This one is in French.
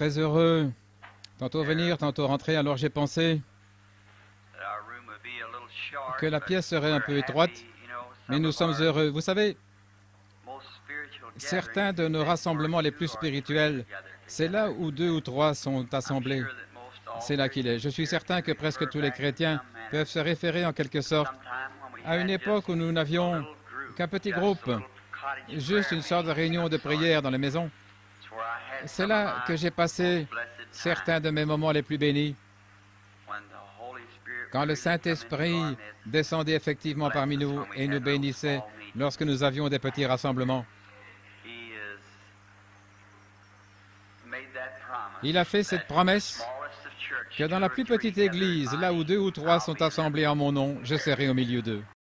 très heureux. Tantôt venir, tantôt rentrer, alors j'ai pensé que la pièce serait un peu étroite, mais nous sommes heureux. Vous savez, certains de nos rassemblements les plus spirituels, c'est là où deux ou trois sont assemblés. C'est là qu'il est. Je suis certain que presque tous les chrétiens peuvent se référer en quelque sorte à une époque où nous n'avions qu'un petit groupe, juste une sorte de réunion de prière dans la maison. C'est là que j'ai passé certains de mes moments les plus bénis, quand le Saint-Esprit descendait effectivement parmi nous et nous bénissait lorsque nous avions des petits rassemblements. Il a fait cette promesse que dans la plus petite église, là où deux ou trois sont assemblés en mon nom, je serai au milieu d'eux.